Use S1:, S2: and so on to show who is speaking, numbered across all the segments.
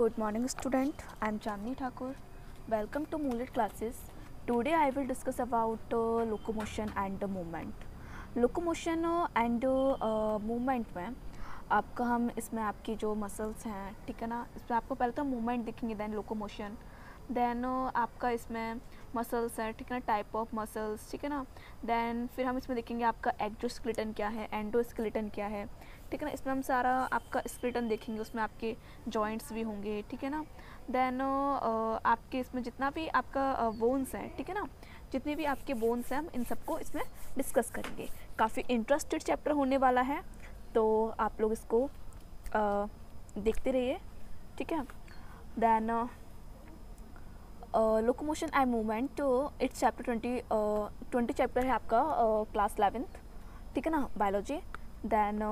S1: Good morning student I am Chandni Thakur welcome to मूलेट classes today I will discuss about locomotion and movement locomotion and movement में आपका हम इसमें आपकी जो muscles हैं, ठीक है ना? इसमें आपको पहले तो मूवमेंट दिखेंगे देन लोकोमोशन दैन आपका इसमें मसल्स हैं, ठीक है ना? टाइप ऑफ़ मसल्स ठीक है ना? दैन फिर हम इसमें देखेंगे आपका एग्जोस्क्लेटन क्या है एंडोस्क्लेटन क्या है। ठीक है ना? इसमें हम सारा आपका स्केलेटन देखेंगे उसमें आपके जॉइंट्स भी होंगे ठीक है ना? देन आपके इसमें जितना भी आपका बोन्स है ठीक है ना? जितने भी आपके बोन्स हैं हम इन सबको इसमें डिस्कस करेंगे। काफ़ी इंटरेस्टेड चैप्टर होने वाला है तो आप लोग इसको आ, देखते रहिए ठीक है? Then locomotion and movement it's chapter twenty twenty chapter है आपका क्लास uh, इलेवेंथ ठीक है ना? बायोलॉजी देन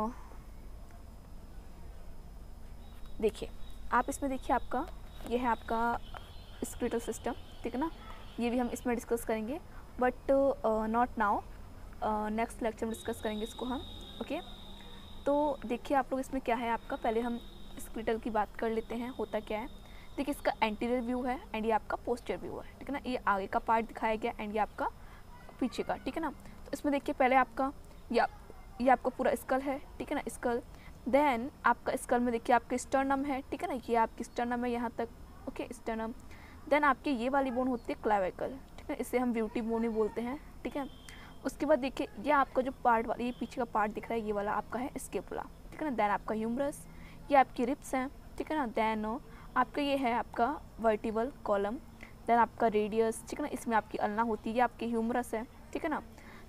S1: देखिए, आप इसमें देखिए आपका ये है आपका स्क्रिटल सिस्टम, ठीक है ना? ये भी हम इसमें डिस्कस करेंगे, but not now next lecture में डिस्कस करेंगे इसको हम, ओके? तो देखिए आप लोग इसमें क्या है आपका, पहले हम स्क्रिटल की बात कर लेते हैं, होता क्या है? देखिए इसका एंटीरियर व्यू है एंड ये आपका पोस्टर व्यू है, ठीक है ना? ये आगे का पार्ट दिखाया गया एंड ये आपका पीछे का, ठीक है ना? तो इसमें देखिए पहले आपका, या, ये आपका पूरा स्कल है, ठीक है ना? स्कल देन आपका स्कल में देखिए, आपका स्टर्नम है, ठीक है ना? ये आपकी स्टर्नम है, यहाँ तक ओके स्टर्नम देन आपकी ये वाली बोन होती है क्लाविकल ठीक है? इसे हम ब्यूटी बोन ही बोलते हैं, ठीक है? उसके बाद देखिए, ये आपका जो पार्ट वाला, ये पीछे का पार्ट दिख रहा है, ये वाला आपका है स्केपुला ठीक है ना? देन आपका ह्यूमरस ये आपकी रिप्स हैं, ठीक है ना? देन आपका ये है आपका वर्टिबल कॉलम देन आपका रेडियस ठीक है ना? इसमें आपकी अल्ना होती है, ये आपकी ह्यूमरस है, ठीक है ना?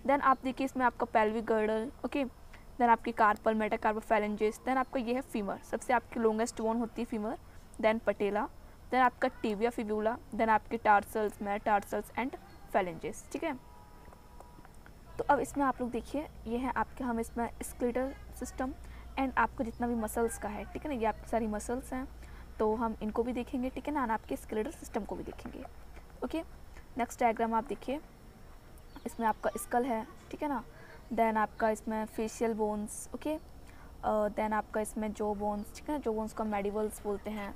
S1: देन आप देखिए, इसमें आपका पेल्विक गर्डल ओके देन आपकी कार्पल मेटाकार्पल फैलेंजेस देन आपका ये है फीमर सबसे आपकी लॉन्गेस्ट बोन होती है फीमर देन पटेला देन आपका टीविया फिब्यूला देन आपके टार्सल्स टार्सल्स एंड फैलेंजेस ठीक है? तो अब इसमें आप लोग देखिए, ये है आपके, हम इसमें स्क्लेटल सिस्टम एंड आपका जितना भी मसल्स का है, ठीक है ना? ये आपकी सारी मसल्स हैं तो हम इनको भी देखेंगे, ठीक है ना? आपके स्केलेटल सिस्टम को भी देखेंगे ओके नेक्स्ट डायग्राम आप देखिए, इसमें आपका स्कल है, ठीक है ना? देन आपका इसमें फेशियल बोन्स ओके देन आपका इसमें जो बोन्स ठीक है ना? जो बोन्स को मेडिवल्स बोलते हैं,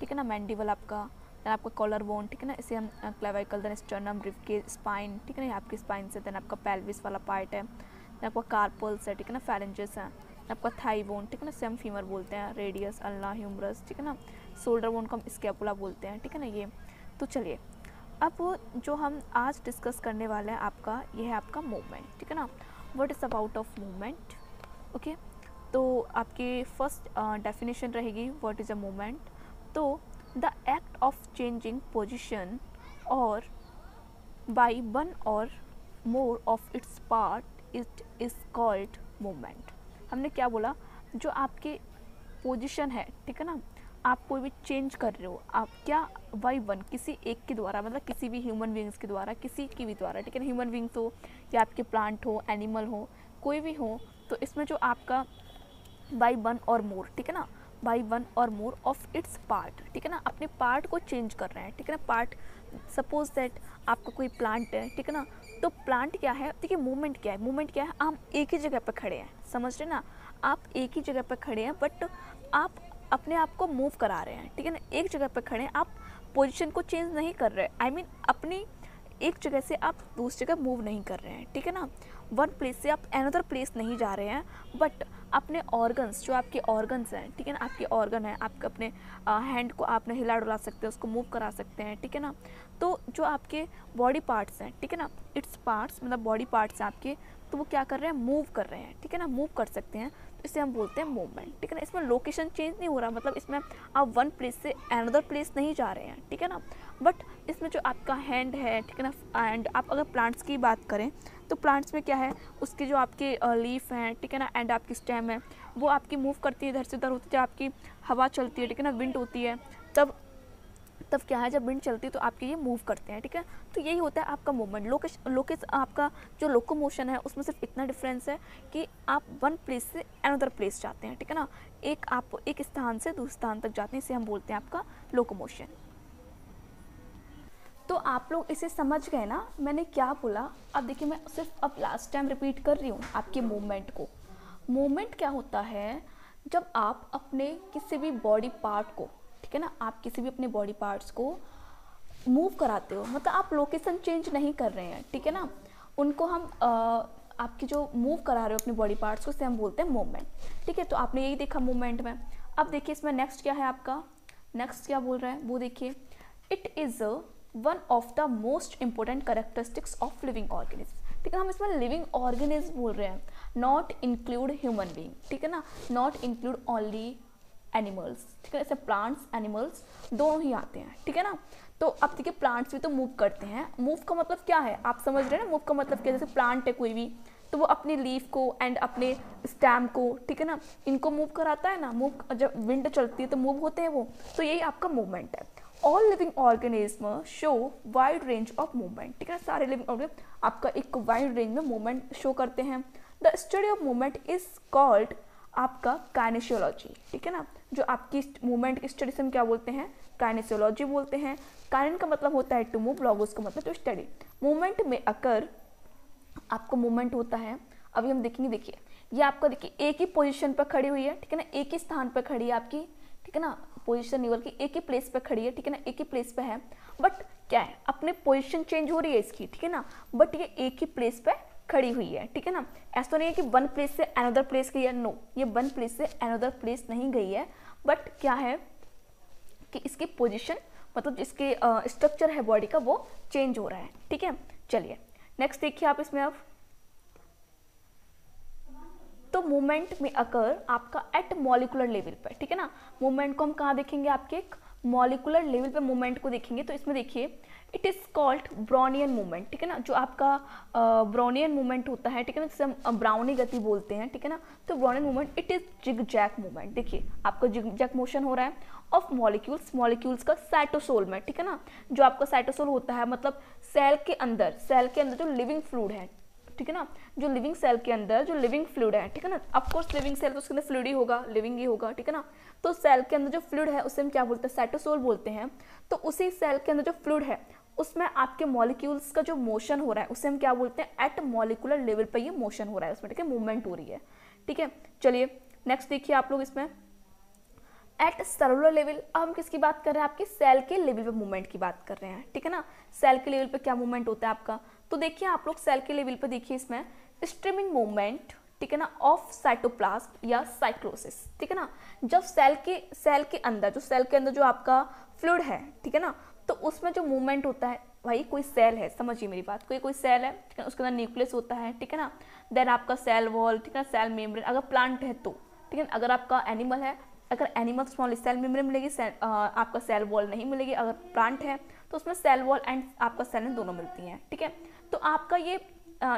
S1: ठीक है ना? मैंडिवल आपका, देन आपका कॉलर बोन ठीक है ना? इसे हम क्लेवाइकल देन स्टर्नम रिव के स्पाइन ठीक है ना? आपकी स्पाइन से देन आपका पेल्विस वाला पार्ट है देन आपका कार्पल्स है, ठीक है ना? फैरेंजेस है आपका थाई बोन ठीक है ना? सेम फीमर बोलते हैं रेडियस अल्ला ह्यूमरस ठीक है ना? शोल्डर बोन को हम स्केपुला बोलते हैं, ठीक है ना? ये तो चलिए, अब जो हम आज डिस्कस करने वाले हैं आपका, ये है आपका मूवमेंट ठीक है ना? What is about of movement okay तो आपकी फ़र्स्ट डेफिनेशन रहेगी व्हाट इज़ अ मूवमेंट तो the act of changing position और बाई वन और more of its part it is called movement हमने क्या बोला? जो आपके पोजिशन है, ठीक है ना? आप कोई भी चेंज कर रहे हो, आप क्या वाई वन किसी एक के द्वारा मतलब किसी भी ह्यूमन बींग्स के द्वारा, किसी की भी द्वारा, ठीक है ना? ह्यूमन बींग्स हो या आपके प्लांट हो एनिमल हो, कोई भी हो तो इसमें जो आपका बाई वन और मोर ठीक है ना? बाई वन और मोर ऑफ़ इट्स पार्ट ठीक है ना? अपने पार्ट को चेंज कर रहे हैं, ठीक है ना? पार्ट सपोज़ दैट आपका कोई प्लांट है, ठीक है ना? तो प्लांट क्या है? देखिए मूवमेंट क्या है? मूवमेंट क्या है? हम एक ही जगह पर खड़े हैं, समझ रहे ना? आप एक ही जगह पर खड़े हैं बट आप अपने आप को मूव करा रहे हैं, ठीक है ना? एक जगह पर खड़े हैं, आप पोजीशन को चेंज नहीं कर रहे। आई मीन अपनी एक जगह से आप दूसरी जगह मूव नहीं कर रहे हैं, ठीक है ना? वन प्लेस से आप अनदर प्लेस नहीं जा रहे हैं बट अपने ऑर्गन्स जो आपके ऑर्गन्स हैं, ठीक है ना? आपके ऑर्गन हैं, आपके अपने हैंड को आपने हिला डुला सकते हैं उसको मूव करा सकते हैं, ठीक है ना? तो जो आपके बॉडी पार्ट्स हैं, ठीक है ना? इट्स पार्ट्स मतलब बॉडी पार्ट्स हैं आपके तो वो क्या कर रहे हैं? मूव कर रहे हैं, ठीक है ना? मूव कर सकते हैं। इसे हम बोलते हैं मूवमेंट ठीक है ना? इसमें लोकेशन चेंज नहीं हो रहा मतलब इसमें आप वन प्लेस से अनदर प्लेस नहीं जा रहे हैं, ठीक है ना? बट इसमें जो आपका हैंड है, ठीक है ना? एंड आप अगर प्लांट्स की बात करें तो प्लांट्स में क्या है? उसके जो आपके लीफ हैं, ठीक है ना? एंड आपकी स्टेम है, वो आपकी मूव करती है इधर से उधर होती है आपकी हवा चलती है, ठीक है ना? विंड होती है, तब तब क्या है, जब विंड चलती है तो आपके ये मूव करते हैं, ठीक है? तो यही होता है आपका मूवमेंट लोकेश लोकेश आपका जो लोकोमोशन है, उसमें सिर्फ़ इतना डिफरेंस है कि आप वन प्लेस से अनदर प्लेस जाते हैं, ठीक है ना? एक आप, एक स्थान से दूसरे स्थान तक जाते हैं, इसे हम बोलते हैं आपका लोकोमोशन तो आप लोग इसे समझ गए ना? मैंने क्या बोला? अब देखिए, मैं सिर्फ़ अब लास्ट टाइम रिपीट कर रही हूँ आपके मूवमेंट को. मूवमेंट क्या होता है? जब आप अपने किसी भी बॉडी पार्ट को है ना आप किसी भी अपने बॉडी पार्ट्स को मूव कराते हो मतलब आप लोकेशन चेंज नहीं कर रहे हैं ठीक है ना? उनको हम आ, आपकी जो मूव करा रहे हो अपनी बॉडी पार्ट्स को उसे हम बोलते हैं मूवमेंट ठीक है? तो आपने यही देखा मूवमेंट में। अब देखिए इसमें नेक्स्ट क्या है आपका? नेक्स्ट क्या बोल रहा है? वो देखिए it is one of the most important characteristics of living organism ठीक है? हम इसमें लिविंग ऑर्गेनिज्म बोल रहे हैं नॉट इंक्लूड ह्यूमन बींग ठीक है ना? नॉट इंक्लूड ओनली एनिमल्स ठीक है? जैसे प्लांट्स एनिमल्स दोनों ही आते हैं, ठीक है ना? तो अब देखिए प्लांट्स भी तो मूव करते हैं। मूव का मतलब क्या है? आप समझ रहे हैं ना? मूव का मतलब क्या जैसे प्लांट है कोई भी तो वो अपनी लीफ को एंड अपने स्टैम को, ठीक है ना? इनको मूव कराता है ना? मूव जब विंड चलती है तो मूव होते हैं वो। तो यही आपका मूवमेंट है। All living organism show wide range of movement ठीक है सारे लिविंग ऑर्गेनिज्म आपका एक वाइड रेंज में मूवमेंट शो करते हैं। The study of movement is called आपका काइनेशियोलॉजी ठीक है ना? जो आपकी मूवमेंट की स्टडी से हम क्या बोलते हैं? काइनेशियोलॉजी बोलते हैं। काइन का मतलब होता है टू मूव लॉगोस का मतलब टू स्टडी मूवमेंट में अकर आपको मूवमेंट होता है, अभी हम देखेंगे, देखिए, ये आपका देखिए, एक ही पोजीशन पर खड़ी हुई है, ठीक है ना? एक ही स्थान पर खड़ी है आपकी, ठीक है ना? पोजीशन निवल की एक ही प्लेस पर खड़ी है, ठीक है ना? एक ही प्लेस पर है। बट क्या है? अपने पोजीशन चेंज हो रही है इसकी, ठीक है ना? बट ये एक ही प्लेस पे खड़ी हुई है, ठीक है ना? ऐसा तो नहीं है कि वन प्लेस से अनदर प्लेस गई है नो ये वन प्लेस से अनदर प्लेस नहीं गई है बट क्या है कि इसकी पोजिशन मतलब जिसके स्ट्रक्चर है बॉडी का, वो चेंज हो रहा है, ठीक है? चलिए नेक्स्ट देखिए आप इसमें अब तो मूवमेंट में अकर आपका एट मॉलिकुलर लेवल पर, ठीक है ना? मूवमेंट को हम कहाँ देखेंगे आपके? एक मॉलिकुलर लेवल पे मूवमेंट को देखेंगे तो इसमें देखिए it is called Brownian movement ठीक है ना? जो आपका ब्राउनियन मूवमेंट होता है, ठीक है ना? जिसे हम ब्राउनी गति बोलते हैं, ठीक है ना? तो Brownian movement it is zig zag movement देखिए, आपका जिग जैक मोशन हो रहा है ऑफ़ मॉलिक्यूल्स मॉलिक्यूल्स का साइटोसोल में, ठीक है ना? जो आपका साइटोसोल होता है मतलब सेल के अंदर सेल के अंदर जो लिविंग फ्लूड है ठीक है ना? जो लिविंग सेल के अंदर जो लिविंग फ्लूड है, ठीक है ना? अफकोर्स लिविंग सेल तो उसके अंदर फ्लूड ही होगा लिविंग ही होगा, ठीक है ना? तो सेल के अंदर जो फ्लूड है, उसे हम क्या बोलते हैं? साइटोसोल बोलते हैं। तो उसी सेल के अंदर जो फ्लूड है, उसमें आपके मॉलिक्यूल्स का जो मोशन हो रहा है, उसे हम क्या बोलते हैं? एट मॉलिकुलर लेवल पर ये मोशन हो रहा है उसमें, ठीक है? मूवमेंट हो रही है। ठीक है? चलिए नेक्स्ट देखिए आप लोग इसमें। एट सेलुलर लेवल अब हम किसकी बात कर रहे हैं? आपके सेल के लेवल पे मूवमेंट की बात कर रहे हैं, ठीक है ना? सेल के लेवल पे क्या मूवमेंट होता है आपका? तो देखिए आप लोग सेल के लेवल पर देखिए इसमें स्ट्रीमिंग मूवमेंट ठीक है ना ऑफ़ साइटोप्लास्ट या साइक्लोसिस ठीक है ना। जब सेल के सेल के अंदर जो सेल के अंदर जो आपका फ्लूड है ठीक है ना तो उसमें जो मूवमेंट होता है भाई कोई सेल है समझिए मेरी बात कोई कोई सेल है ठीक है उसके अंदर न्यूक्लियस होता है ठीक है ना। देन आपका सेल वॉल ठीक है ना सेल मेम्ब्रेन अगर प्लांट है तो ठीक है अगर आपका एनिमल है अगर एनिमल स्मॉल सेल मेम्ब्रेन मिलेगी सेल, आपका सेल वॉल नहीं मिलेगी अगर प्लांट है तो उसमें सेल वॉल एंड आपका सेल दोनों मिलती हैं ठीक है। तो आपका ये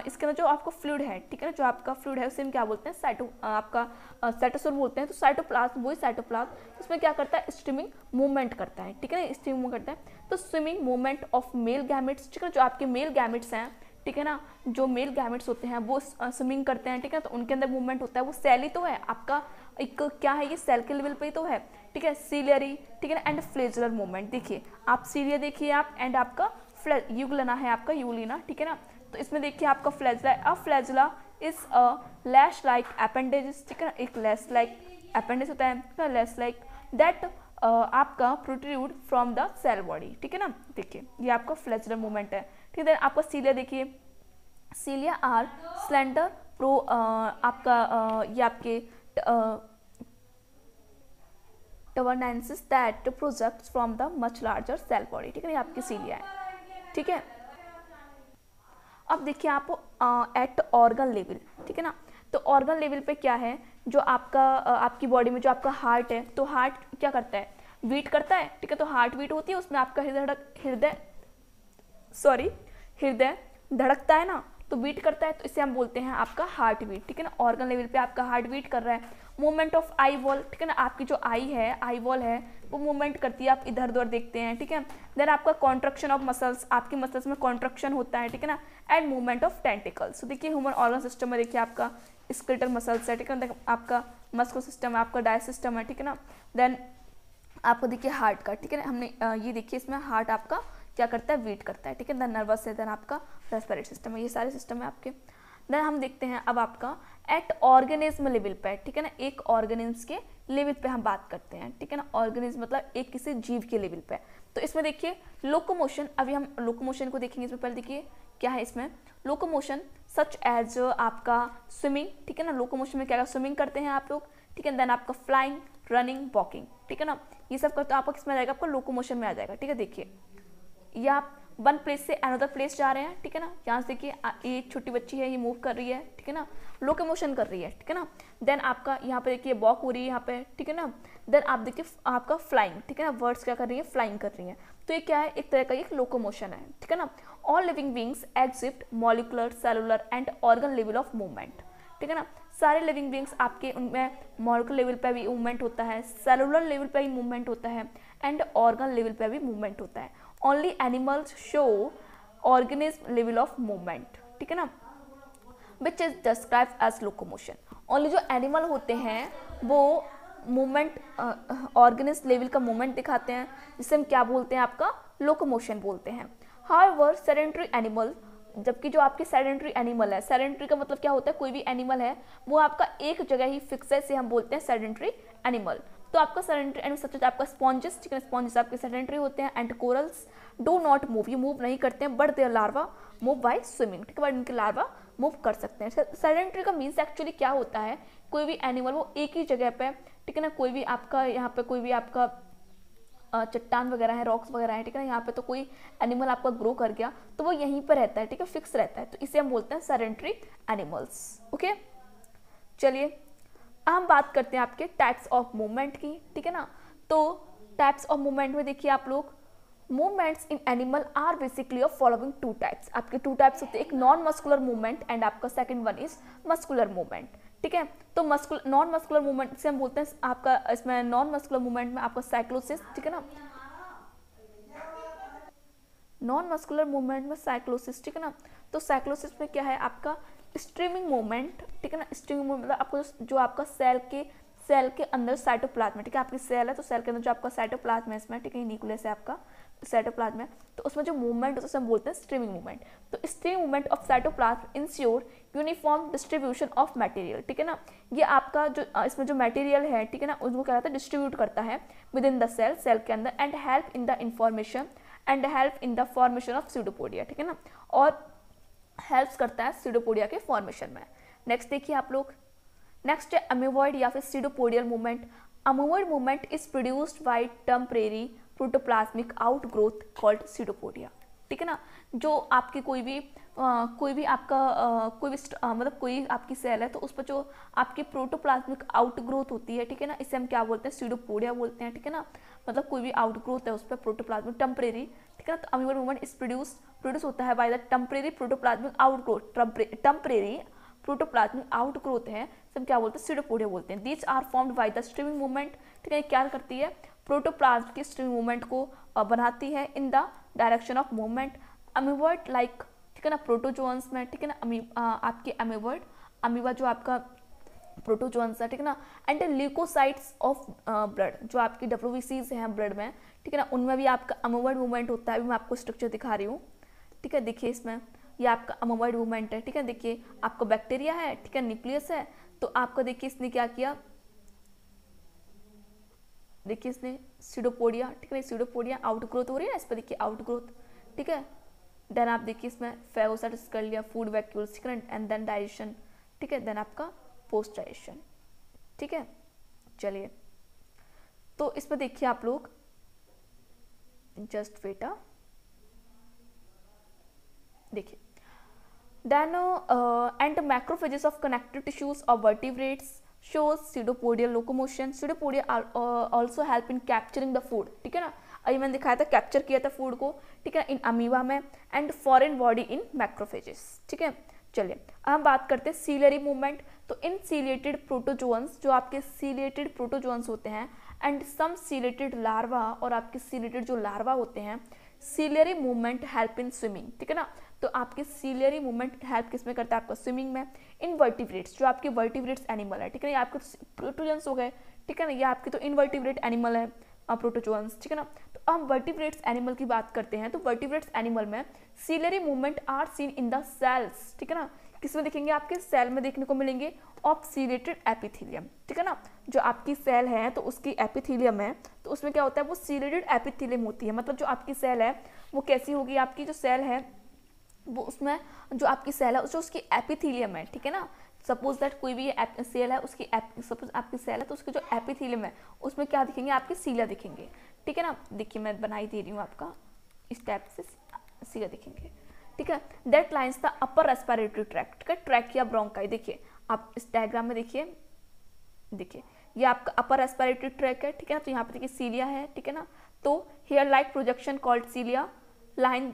S1: इसके अंदर जो आपका फ्लूड है, ठीक है ना? जो आपका फ्लूड है, उसे हम क्या बोलते हैं? साइटो आपका साइटोसोल बोलते हैं। तो साइटोप्लाज्म वही साइटोप्लाज्म। उसमें क्या करता है? स्ट्रीमिंग मूवमेंट करता है, ठीक है ना? स्ट्रीमिंग मूव करता है। तो swimming movement of male gametes, ठीक है जो आपके मेल गैमिट्स हैं, ठीक है ना? जो मेल गैमिट्स होते हैं, वो स्विमिंग करते हैं, ठीक है तो उनके अंदर मूवमेंट होता है। वो सेल ही तो है। आपका एक क्या है? ये सेल के लेवल पे ही तो है, ठीक है? सीलियरी, ठीक है ना? And flagellar movement. देखिए, आप सीलियर देखिए आप, एंड आपका युग लेना है आपका यू लेना ठीक है ना? तो इसमें देखिए आपका फ्लैजला है अब flagella is a lash like appendage ठीक है ना? एक लैश लाइक अपेंडेज होता है लैश लाइक दैट आपका protrude from the cell body ठीक है ना? देखिए, ये आपका फ्लैजलर मूवमेंट है, ठीक है? आपका सीलिया देखिए सीलिया आर स्लेंडर प्रो आपका ये आपके टवर्नेंसिस that project from the much larger cell body ठीक है ये आपकी सीलिया है। ठीक है? अब देखिए आप एट ऑर्गन लेवल ठीक है ना? तो ऑर्गन लेवल पे क्या है? जो आपका आपकी बॉडी में जो आपका हार्ट है तो हार्ट क्या करता है? बीट करता है, ठीक है? तो हार्ट बीट होती है, उसमें आपका हृदय धड़क, हृदय सॉरी हृदय धड़कता है ना? तो बीट करता है तो इसे हम बोलते हैं आपका हार्ट बीट ठीक है ना? ऑर्गन लेवल पे आपका हार्ट बीट कर रहा है मूवमेंट ऑफ़ आई वॉल ठीक है ना? आपकी जो आई है आई वॉल है, वो मूवमेंट करती है, आप इधर उधर देखते हैं, ठीक है? देन आपका कॉन्ट्रक्शन ऑफ़ मसल्स आपकी मसल्स में कॉन्ट्रक्शन होता है, ठीक है ना? एंड मूवमेंट ऑफ़ टेंटिकल्स तो देखिए ह्यूमन ऑर्गन सिस्टम में देखिए आपका स्केटर मसल्स है, ठीक है ना? आपका मस्को सिस्टम है, आपका डाय सिस्टम है, ठीक है ना? देन आपको देखिए हार्ट का, ठीक है ना? हमने ये देखिए, इसमें हार्ट आपका क्या करता है? वीट करता है, ठीक है? देन नर्वस है देन आपका रेस्पिरेटरी सिस्टम है। ये सारे सिस्टम है आपके। देन हम देखते हैं अब आपका एट ऑर्गेनिज्म लेवल पे, ठीक है ना? एक ऑर्गेनिज्म के लेवल पे हम बात करते हैं, ठीक है ना? ऑर्गेनिज्म मतलब एक किसी जीव के लेवल पे। तो इसमें देखिए लोकोमोशन अभी हम लोकोमोशन को देखेंगे इसमें पहले देखिए, क्या है इसमें? लोकोमोशन सच एज आपका स्विमिंग ठीक है ना? लोकोमोशन में क्या स्विमिंग करते हैं आप लोग? ठीक है देन आपका फ्लाइंग रनिंग वॉकिंग ठीक है ना? ये सब करते हो, आपका किसमें आ जाएगा? आपका लोकोमोशन में आ जाएगा, ठीक है? देखिए, या आप वन प्लेस से अनदर प्लेस जा रहे हैं, ठीक है ना? यहाँ से देखिए ये छोटी बच्ची है, ये मूव कर रही है, ठीक है ना? लोकोमोशन कर रही है, ठीक है ना? देन आपका यहाँ पे देखिए वॉक हो रही है यहाँ पे, ठीक है ना? देन आप देखिए आपका फ्लाइंग ठीक है ना? वर्ड्स क्या कर रही है? फ्लाइंग कर रही है। तो ये क्या है? एक तरह का एक लोकोमोशन है, ठीक है ना? All living beings exit molecular cellular and organ level of movement ठीक है ना? सारे लिविंग बींग्स आपके उनमें मॉलिकुलर लेवल पर भी मूवमेंट होता है सेलुलर लेवल पर भी मूवमेंट होता है एंड ऑर्गन लेवल पर भी मूवमेंट होता है। Only animals show organism level of movement ठीक है ना? Which is describe as locomotion only जो एनिमल होते हैं, वो मूवमेंट ऑर्गेनिज्म लेवल का मूवमेंट दिखाते हैं, जिसे हम क्या बोलते हैं आपका? लोकोमोशन बोलते हैं। हार वर सेडेंट्री एनिमल जबकि जो आपके सेडेंट्री एनिमल है सेडेंट्री का मतलब क्या होता है? कोई भी एनिमल है, वो आपका एक जगह ही फिक्स है से हम बोलते हैं सेडेंट्री एनिमल तो आपका सेडेंट्री एंड सच आपका स्पॉन्जेस ठीक है स्पॉन्जेस आपके सेडेंट्री होते हैं and corals do not move ये मूव नहीं करते हैं but there larva move by swimming ठीक है बट इनके लार्वा मूव कर सकते हैं। सेडेंट्री का मीन्स एक्चुअली क्या होता है? कोई भी एनिमल वो एक ही जगह पे, ठीक है ना, कोई भी आपका, यहाँ पे कोई भी आपका चट्टान वगैरह है रॉक्स वगैरह है, ठीक है ना, यहाँ पे तो कोई एनिमल आपका ग्रो कर गया तो वो यहीं पर रहता है, ठीक है फिक्स रहता है तो इसे हम बोलते हैं सरेंट्री एनिमल्स ओके चलिए हम बात करते हैं आपके टाइप्स ऑफ़ मूवमेंट की, ठीक है ना? तो टाइप्स ऑफ़ मूवमेंट में देखिए आप लोग movements in animal are basically of following two types आपके टू टाइप्स होते हैं, एक नॉन मस्कुलर मूवमेंट एंड आपका second one is muscular movement ठीक है? तो मस्कुलर नॉन मस्कुलर मूवमेंट से हम बोलते हैं, आपका इसमें नॉन मस्कुलर मूवमेंट में आपका साइक्लोसिस ठीक है ना? नॉन मस्कुलर मूवमेंट में साइक्लोसिस ठीक है ना? तो साइक्लोसिस में क्या है आपका? स्ट्रीमिंग मूवमेंट ठीक है ना? स्ट्रीमिंग मूवमेंट मतलब आपको जो आपका सेल के सेल के अंदर साइटोप्लाज्म ठीक है? आपकी सेल है तो सेल के अंदर जो आपका साइटोप्लाज्म है इसमें, ठीक है? न्यूक्लियस है आपका साइटोप्लाज्म है। तो उसमें जो मूवमेंट होता है, उसे हम बोलते हैं स्ट्रीमिंग मूवमेंट तो streaming movement of cytoplasm ensure uniform distribution of material ठीक है ना? ये आपका जो इसमें जो मटेरियल है, ठीक है ना? उसको क्या कहता है? डिस्ट्रीब्यूट करता है with in the cell cell के अंदर and help in the information and help in the formation of pseudopodia ठीक है ना? और हेल्प करता है सीडोपोडिया के फॉर्मेशन में। नेक्स्ट देखिए आप लोग। नेक्स्ट है अम्यूवॉइड या फिर pseudopodial movement amoeboid movement is produced by temporary protoplasmic outgrowth called pseudopodia ठीक है ना? जो आपकी कोई भी कोई भी आपका कोई भी मतलब कोई आपकी सेल है तो उस पर जो आपकी प्रोटोप्लाज्मिक आउटग्रोथ होती है, ठीक है ना? इसे हम क्या बोलते हैं? सीडोपोडिया बोलते हैं, ठीक है ना? मतलब कोई भी आउटग्रोथ है उस पर प्रोटोप्लाज्मिक टेम्परेरी ठीक है ना? तो अमीवर मूवमेंट इज़ प्रोड्यूस प्रोड्यूस होता है by the temporary protoplasmic outgrowth temporary protoplasmic outgrowth है हम क्या बोलते हैं? सीडोपोडिया बोलते हैं। These are formed by the streaming movement ठीक है? क्या करती है? प्रोटोप्लाज्म की स्ट्रिंग मूवमेंट को बनाती है in the direction of movement amoeboid like ठीक है ना प्रोटोजोन्स में, ठीक है ना अमी आपके अमीवर्ड अमीवा जो आपका प्रोटोजोन्स है, ठीक है ना एंड ल्यूकोसाइट्स ऑफ़ ब्लड जो आपकी डब्ल्यू हैं ब्लड में, ठीक है ना, उनमें भी आपका अमोवर्ड मूवमेंट होता है, अभी मैं आपको स्ट्रक्चर दिखा रही हूँ, ठीक है, देखिए इसमें, ये आपका अमोवर्ड मूवमेंट है, ठीक है, देखिए, आपका बैक्टीरिया है, ठीक है न्यूक्लियस है तो आपका देखिए इसने क्या किया, देखिए इसने सीडोपोडिया ठीक है सीडोपोडिया आउट ग्रोथ हो रही है ना, इस पर देखिए आउट ग्रोथ ठीक है देन आप देखिए इसमें फेगोसाइटिस कर लिया फ़ूड वैक्यूल्स ठीक है एंड देन डाइजेशन ठीक है? देन आपका पोस्ट डाइजेशन ठीक है? चलिए। तो इस पर देखिए आप लोग जस्ट वेटा देखिए। Then and macrophages of connective tissues of vertebrates shows pseudopodial locomotion. Pseudopodia uh, also help in capturing the food. ठीक है ना? अभी मैंने दिखाया था कैप्चर किया था फ़ूड को, ठीक है इन अमीवा में and foreign body in macrophages ठीक है? चलिए, अब हम बात करते हैं सीलरी मूवमेंट तो इन सीलेटेड प्रोटोजोन्स जो आपके सीलेटेड प्रोटोजोन्स होते हैं एंड सम सीलेटेड लार्वा और आपके सीलेटेड जो लार्वा होते हैं ciliary movement help in swimming ठीक है ना? तो आपके सीलियरी मूवमेंट हेल्प किसमें करता है आपका स्विमिंग में? इन वर्टिब्रेट्स जो आपके वर्टिब्रेट्स एनिमल है, ठीक है ना? ये आपके प्रोटोजन्स हो गए, ठीक है ना? ये आपके तो इनवर्टिब्रेट एनिमल है प्रोटोजोन्स ठीक है ना? तो हम वर्टिब्रेट्स एनिमल की बात करते हैं तो वर्टिब्रेट्स एनिमल में ciliary movement are seen in the cells ठीक है ना? किसमें देखेंगे आपके? सेल में देखने को मिलेंगे ऑप्सीलेटेड एपिथीलियम ठीक है ना? जो आपकी सेल है तो उसकी एपिथीलियम है तो उसमें क्या होता है? वो सीलेटेड एपिथीलियम होती है। मतलब जो आपकी सेल है, वो कैसी होगी आपकी? जो सेल है, वो उसमें, जो आपकी सेल है जो उसकी एपिथीलियम है, ठीक है ना? सपोज़ दैट कोई भी सेल है, उसकी सपोज़ आपकी सेल है तो उसकी जो एपिथीलियम है, उसमें क्या दिखेंगे? आपके सीला दिखेंगे। ठीक है ना? देखिए, मैं बनाई दे रही हूँ आपका। इस टाइप से सीला दिखेंगे। ठीक है that lines the upper respiratory tract ठीक है? ट्रैक या ब्रोंकाई देखिए, आप इस डायग्राम में देखिए देखिए, ये आपका अपर रेस्पिरेटरी ट्रैक है, ठीक है ना? तो यहाँ पे देखिए सीलिया है, ठीक है ना? तो hair like projection called cilia line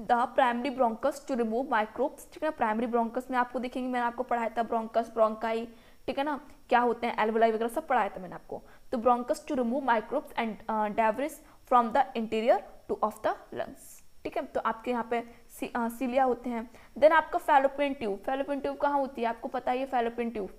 S1: the primary bronchus to remove microbes ठीक है ना? प्राइमरी ब्रोंकस में आपको देखेंगे, मैंने आपको पढ़ाया था ब्रोंकस ब्रोंकाई ठीक है ना? क्या होते हैं? एल्वोलाई वगैरह सब पढ़ाया था मैंने आपको। तो bronchus to remove microbes and debris from the interior to of the lungs ठीक है? तो आपके यहाँ पे सी, आ, सीलिया होते हैं। देन आपका फेलोपिन ट्यूब फेलोपिन ट्यूब कहाँ होती है? आपको पता ही है फेलोपिन ट्यूब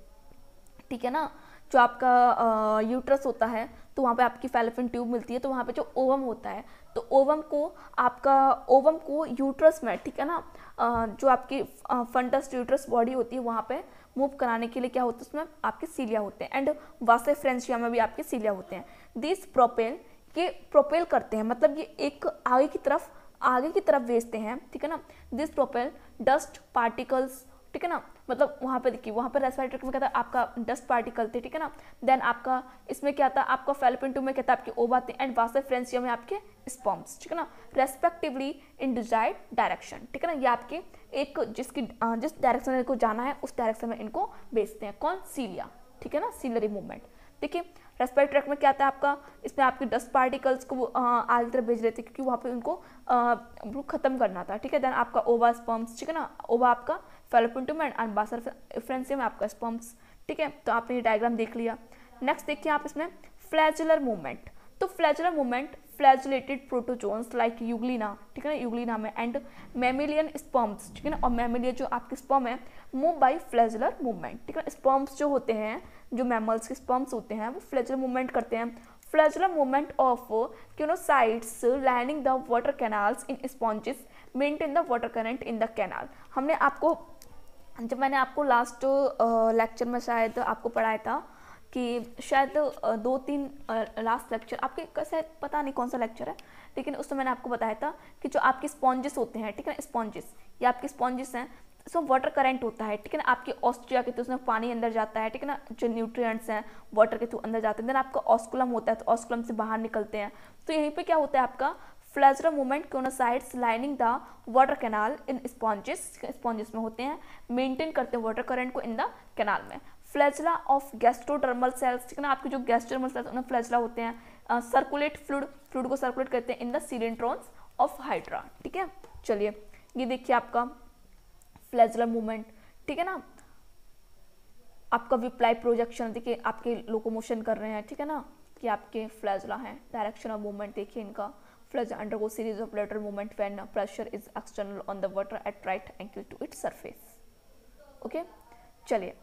S1: ठीक है ना? जो आपका यूट्रस होता है तो वहाँ पे आपकी फेलोपिन ट्यूब मिलती है। तो वहाँ पे जो ओवम होता है तो ओवम को आपका ओवम को यूट्रस में ठीक है ना? आ, जो आपकी फंडस यूट्रस बॉडी होती है वहाँ पे मूव कराने के लिए क्या होता है, उसमें आपके सीलिया होते हैं। एंड वासे फ्रेंशिया में भी आपके सीलिया होते हैं। दिस प्रोपेल के प्रोपेल करते हैं मतलब ये एक आगे की तरफ़, आगे की तरफ़ भेजते हैं, ठीक है ना? दिस प्रोपेल डस्ट पार्टिकल्स ठीक है ना? मतलब वहाँ पे देखिए, वहाँ पे रेस्पिरेटर में क्या था, आपका डस्ट पार्टिकल थे, ठीक है ना? देन आपका, इसमें क्या था, आपका फेलोपिन टू में क्या था, आपके ओबा थे एंड वासे फ्रेंसियम में आपके स्पॉम्स ठीक है ना? रेस्पेक्टिवली इन डिजायर्ड डायरेक्शन ठीक है ना? ये आपके एक जिसकी जिस डायरेक्शन में इनको जाना है, उस डायरेक्शन में इनको भेजते हैं। कौन? सीलिया ठीक है ना? सीलरी मूवमेंट देखिए रेस्पिरेटरी ट्रैक में क्या आता है आपका? इसमें आपके डस्ट पार्टिकल्स को आगे तरफ़ भेज रहे थे, क्योंकि वहाँ पे उनको ख़त्म करना था, ठीक है? देन आपका ओवा स्पम्स ठीक है ना? ओवा आपका फेलोपिंटम एंड बासर फ्रेंसियम आपका स्पम्स ठीक है? तो आपने ये डायग्राम देख लिया। नेक्स्ट देखिए आप इसमें फ्लैजुलर मूवमेंट तो flagellar movement flagellated protozoans like Euglena ठीक है ना? यूग्लिना में एंड मेमिलियन स्पम्स ठीक है ना? और मेमिलियन जो आपके स्पम है मूव बाई फ्लैजुलर मूवमेंट ठीक है ना? स्पम्स जो होते हैं, जो मैमल्स के स्पम्स होते हैं, वो फ्लैजुलर मूवमेंट करते हैं। Flagellar movement of choanocytes lining the water canals in sponges maintain the water current in the canal हमने आपको जब मैंने आपको लास्ट लेक्चर में शायद आपको पढ़ाया था कि शायद दो तीन लास्ट लेक्चर आपके कैसे पता नहीं कौन सा लेक्चर है, लेकिन उस समय मैंने आपको बताया था कि जो आपके स्पॉन्जेस होते हैं, ठीक है स्पॉन्जेस ये आपके स्पॉन्जेस हैं इसमें वाटर करंट होता है, ठीक है ना, आपके ऑस्ट्रिया के थ्रू उसमें पानी अंदर जाता है, ठीक है ना, जो न्यूट्रिएंट्स हैं वाटर के थ्रू अंदर जाते हैं देन आपका ऑस्कुलम होता है तो ऑस्कुलम से बाहर निकलते हैं तो यहीं पे क्या होता है आपका flagellar movement choanocytes lining the water canal in sponges sponges में होते हैं। मेंटेन करते हैं वाटर करंट को इन द कैनाल में। फ्लैजला ऑफ़ गैस्ट्रोडर्मल सेल्स ठीक है ना? आपके जो गैस्ट्रोडर्मल सेल्स उनमें फ्लैजला होते हैं। सर्कुलेट फ्लूड फ्लूड को सर्कुलेट करते हैं in the coelenterons of Hydra ठीक है? चलिए, ये देखिए आपका फ्लैजुलर मूवमेंट ठीक है ना? आपका विप्लाई प्रोजेक्शन देखिए, आपके लोकोमोशन कर रहे हैं, ठीक है ना? कि आपके फ्लैजला हैं। डायरेक्शन ऑफ़ मूवमेंट देखिए इनका। Flagella undergo series of lateral movement when pressure is external on the water at right angle to its surface okay चलिए।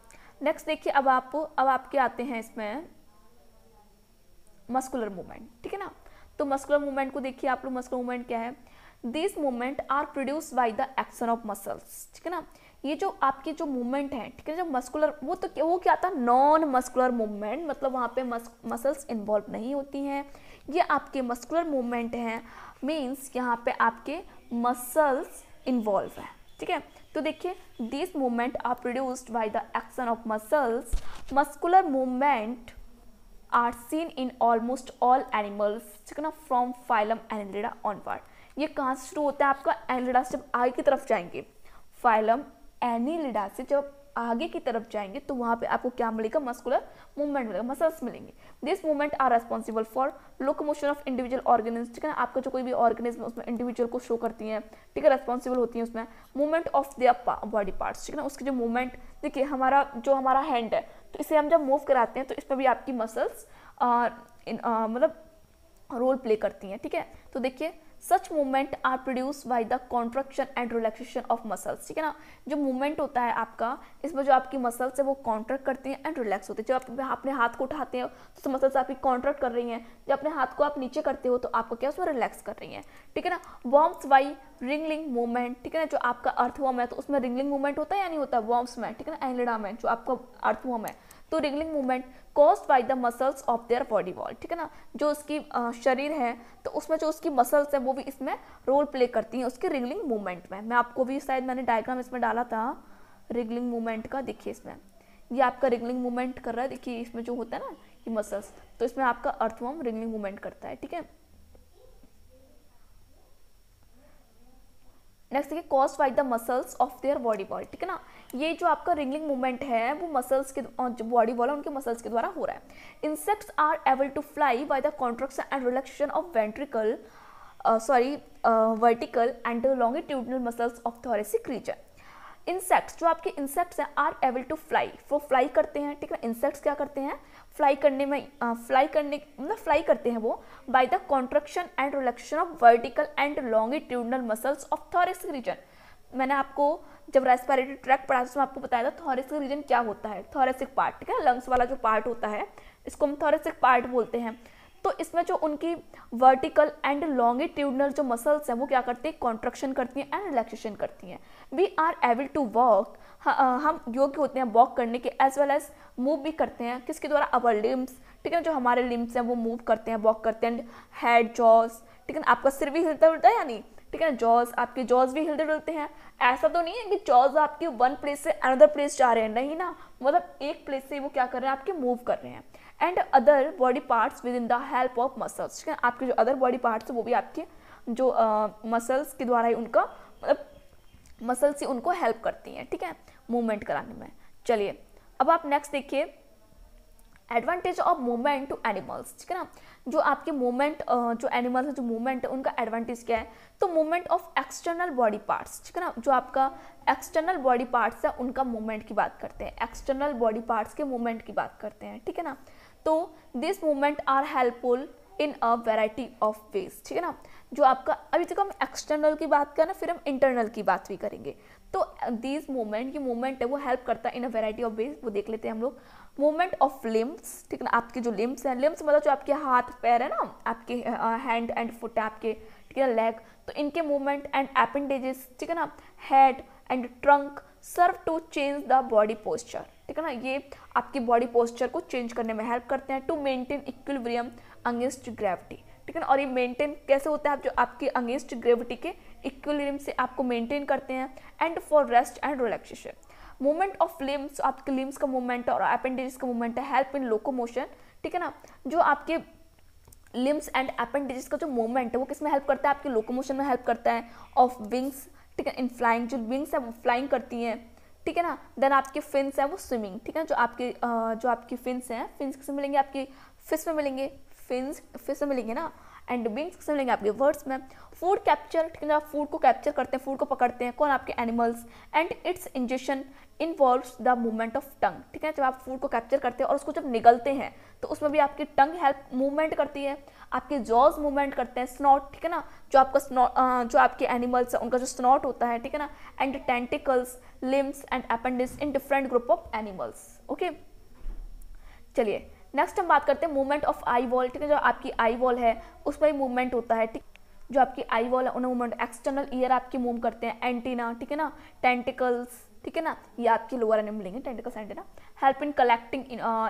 S1: नेक्स्ट देखिए, अब आप, अब आपके आते हैं इसमें मस्कुलर मूवमेंट ठीक है ना? तो मस्कुलर मूवमेंट को देखिए आप लोग मस्कुलर मूवमेंट क्या है? This movement are produce by the action of muscles ठीक है ना? ये जो आपके जो मूवमेंट है, ठीक है जो मस्कुलर वो तो वो क्या आता है नॉन मस्कुलर मूवमेंट मतलब वहाँ पे मसल्स इन्वॉल्व नहीं होती हैं। ये आपके मस्कुलर मूवमेंट हैं मीन्स यहाँ पे आपके मसल्स इन्वॉल्व है, ठीक है? तो देखिए this movement are produced by the action of muscles muscular movement are seen in almost all animals ठीक है ना? फ्रॉम फाइलम एनिलिडा ऑनवर्ड ये कहाँ से शुरू होता है आपका? एनिलिडा से जब आगे की तरफ़ जाएँगे फाइलम एनिलिडा से जब आगे की तरफ़ जाएँगे तो वहाँ पे आपको क्या मिलेगा? मस्कुलर मूवमेंट मिलेगा मसल्स मिलेंगे। This movement are responsible for locomotion of individual organism ठीक है आपका जो कोई भी ऑर्गेनिज्म उसमें इंडिविजुअल को शो करती हैं, ठीक है? रेस्पॉन्सिबल होती है उसमें। Movement of their body parts ठीक है ना? उसकी जो मूवमेंट देखिए, हमारा, जो हमारा हैंड है तो इसे हम जब मूव कराते हैं तो इसमें भी आपकी मसल्स मतलब रोल प्ले करती हैं, ठीक है? तो देखिए such movement are produce by the contraction and relaxation of muscles ठीक है ना? जो मूवमेंट होता है आपका इसमें जो आपकी मसल्स है वो कॉन्ट्रैक्ट करती हैं एंड रिलैक्स होती है। जब आप अपने हाथ को उठाते हैं तो मसल्स आपकी कॉन्ट्रैक्ट कर रही हैं। जब अपने हाथ को आप नीचे करते हो तो आपको क्या उसमें रिलैक्स कर रही हैं, ठीक है ना? वॉम्स बाई रिंगलिंग मूवमेंट ठीक है ना? जो आपका अर्थवॉम है तो उसमें रिंगलिंग मूवमेंट होता है या नहीं होता? है वॉम्स में, ठीक है ना? एंगलिडा में, जो आपका अर्थवॉर्म है। तो wriggling movement cause by the muscles of their body wall ठीक है ना? जो उसकी शरीर है तो उसमें जो उसकी मसल्स हैं, वो भी इसमें रोल प्ले करती हैं उसकी रिंगलिंग मूवमेंट में। मैं आपको भी शायद मैंने डायग्राम इसमें डाला था रिगलिंग मूवमेंट का, देखिए इसमें। ये आपका रिगलिंग मूवमेंट कर रहा है, देखिए इसमें जो होता है ना ये मसल्स तो इसमें आपका अर्थवॉर्म रिंगलिंग मूवमेंट करता है, ठीक है? नेक्स्ट देखिए cause by the muscles of their body wall ठीक है ना? ये जो आपका रिंगलिंग मूवमेंट है, वो मसल्स के जो बॉडी वॉल है, उनके मसल्स के द्वारा हो रहा है। Insects are able to fly by the contraction and relaxation of ventricle sorry vertical and longitudinal muscles of thoracic region insects जो आपके इंसेक्ट्स हैं आर एबल टू फ्लाई वो फ्लाई करते हैं, ठीक है इंसेक्ट्स क्या करते हैं? फ्लाई करने में फ्लाई करने मतलब फ्लाई करते हैं वो by the contraction and relaxation of vertical and longitudinal muscles of thoracic region मैंने आपको जब रेस्पिरेटरी ट्रैक पढ़ा था आपको बताया था थॉरेसिक रीजन क्या होता है थॉरेसिक पार्ट ठीक है? लंग्स वाला जो पार्ट होता है, इसको हम थॉरेसिक पार्ट बोलते हैं। तो इसमें जो उनकी वर्टिकल एंड लॉन्गिट्यूडनल जो मसल्स हैं, वो क्या करती हैं? कॉन्ट्रक्शन करती हैं एंड रिलैक्सेशन करती हैं। We are able to walk हम योग्य होते हैं वॉक करने के एज वेल एज मूव भी करते हैं। किसके द्वारा? अवर लिम्स ठीक है जो हमारे लिम्स हैं वो मूव करते हैं वॉक करते हैं। हेड जॉस ठीक है आपका सिर भी हिलता उलता है या नहीं? ठीक है जॉज आपके जॉज भी हिलते डुलते हैं। ऐसा तो नहीं है कि जॉज आपके वन प्लेस से अनदर प्लेस जा रहे हैं। नहीं ना? मतलब एक प्लेस से वो क्या कर रहे हैं? आपके मूव कर रहे हैं। And other body parts with in the help of muscles ठीक है आपके जो अदर बॉडी पार्ट्स वो भी आपके जो मसल्स uh, के द्वारा ही उनका मसल्स ही उनको हेल्प करती हैं, ठीक है? मूवमेंट कराने में। चलिए, अब आप नेक्स्ट देखिए advantage of movement to animals ठीक है ना? जो आपके मूवमेंट जो एनिमल्स है, जो मूवमेंट है, उनका एडवांटेज क्या है? तो movement of external body parts ठीक है ना? जो आपका एक्सटर्नल बॉडी पार्ट्स है, उनका मूवमेंट की बात करते हैं। एक्सटर्नल बॉडी पार्ट्स के मूवमेंट की बात करते हैं, ठीक है ना? तो this movement are helpful in a variety of ways ठीक है ना? जो आपका, अभी तक हम एक्सटर्नल की बात करें फिर हम इंटरनल की बात भी करेंगे। तो दीज मूवमेंट ये मूवमेंट है, वो हेल्प करता है in a variety of ways वो देख लेते हैं हम लोग। मूवमेंट ऑफ़ लिम्स ठीक ना, आपके जो लिम्स हैं लिम्स मतलब जो आपके हाथ, पैर है ना, आपके हैंड एंड फुट है आपके, ठीक है लेग तो इनके मूवमेंट एंड एपेंडेजेस ठीक है ना head and trunk serve to change the body posture ठीक है ना, ये आपकी बॉडी पोस्चर को चेंज करने में हेल्प करते हैं to maintain equilibrium against gravity ठीक है ना और ये मेंटेन कैसे होता है आप जो आपके अगेंस्ट ग्रेविटी के इक्विलिब्रियम से आपको मेंटेन करते हैं and for rest and relaxation movement of limbs आपके लिम्स का मूवमेंट और अपेंडेजिस का मूवमेंट है हेल्प इन लोकोमोशन ठीक है ना? जो आपके लिम्स एंड अपेंडेजिस का जो मूवमेंट है, वो किसमें हेल्प करता है? आपके लोकोमोशन में हेल्प करता है ऑफ़ विंग्स ठीक है? इन फ्लाइंग जो विंग्स है, वो फ्लाइंग करती हैं, ठीक है ना? देन आपके फिन्स है, वो स्विमिंग ठीक है? जो आपके जो आपकी फिन्स हैं फिन्स किस मिलेंगे? आपकी फ़िश में मिलेंगे। फिन्स फ़िश मिलेंगे ना एंड विंग्स मिलेंगे आपके वर्ड्स में। फ़ूड कैप्चर ठीक है आप फ़ूड को कैप्चर करते हैं फ़ूड को पकड़ते हैं, कौन? आपके animals and its ingestion involves the movement of tongue ठीक है? जब आप फ़ूड को कैप्चर करते हैं और उसको जब निगलते हैं तो उसमें भी आपकी टंग हेल्प मूवमेंट करती है, आपके जॉज मूवमेंट करते हैं स्नॉट ठीक है ना? जो आपका स्नॉट जो आपके एनिमल्स है, उनका जो स्नॉट होता है, ठीक है ना? And tentacles limbs and appendages in different group of animals okay चलिए नेक्स्ट हम बात करते हैं मूवमेंट ऑफ़ आई वॉल ठीक है? जो आपकी आई वॉल है उसमें मूवमेंट होता है ठीक? जो आपकी आई वॉल है उन्हें मूवमेंट एक्सटर्नल ईयर आपकी मूव करते हैं एंटीना ठीक है ना? टेंटिकल्स ठीक है ना? ये आपके लोअर एनिम मिलेंगे tentacles antenna help in collecting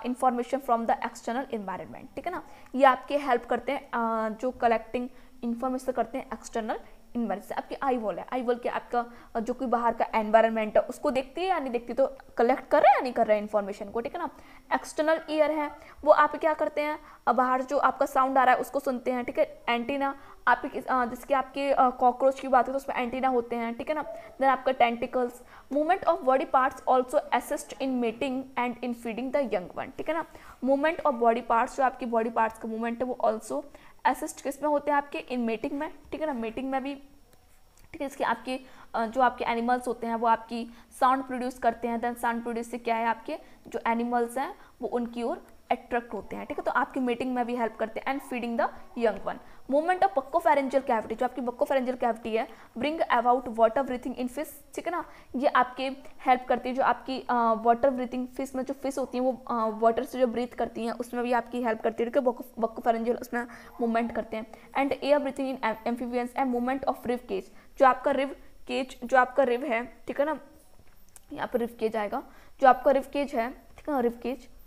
S1: information from the external environment ठीक है ना? ये आपके हेल्प करते हैं uh, जो कलेक्टिंग इन्फॉर्मेशन करते हैं एक्सटर्नल इन्वायरमेंट आपकी आई वॉल है आई वॉल के आपका जो कोई बाहर का एनवायरनमेंट है, उसको देखती है या नहीं देखती? तो कलेक्ट कर रहे हैं या नहीं कर रहे हैं इन्फॉर्मेशन को? ठीक है ना? एक्सटर्नल ईयर है, वो आप क्या करते हैं? बाहर जो आपका साउंड आ रहा है, उसको सुनते हैं, ठीक है? एंटीना आपके जिसके आपके कॉकरोच की बात है तो उसमें एंटीना होते हैं, ठीक है ना? देन आपका tentacles movement of body parts also assist in mating and in feeding the young one ठीक है ना? मूवमेंट ऑफ़ बॉडी पार्ट्स जो आपकी बॉडी पार्ट्स का मूवमेंट है, वो ऑल्सो असिस्ट किसमें होते हैं आपके? इन मेटिंग में। ठीक है ना? मेटिंग में भी, ठीक है, इसके आपके जो आपके एनिमल्स होते हैं, वो आपकी साउंड प्रोड्यूस करते हैं। देन साउंड प्रोड्यूस से क्या है आपके? जो एनिमल्स हैं, वो उनकी ओर अट्रैक्ट होते हैं, ठीक है? तो आपकी मीटिंग में भी हेल्प करते हैं and feeding the young one movement of bucco pharyngeal cavity जो आपकी बक्को फेरेंजियल कैविटी है bring about water breathing in fish ठीक है ना? ये आपके हेल्प करती है, जो आपकी वाटर ब्रीथिंग फ़िश में जो फ़िश होती है, वो वाटर से जो ब्रीथ करती हैं, उसमें भी आपकी हेल्प करती है बक्को बक्को फेरेंजियल उसमें मूवमेंट करते हैं. And air breathing in amphibians and movement of rib cage जो आपका रिव केज जो आपका रिव है, ठीक है ना? यहाँ पर रिव केज आएगा. जो आपका रिव केज है, ठीक है ना? रिव केज ठीक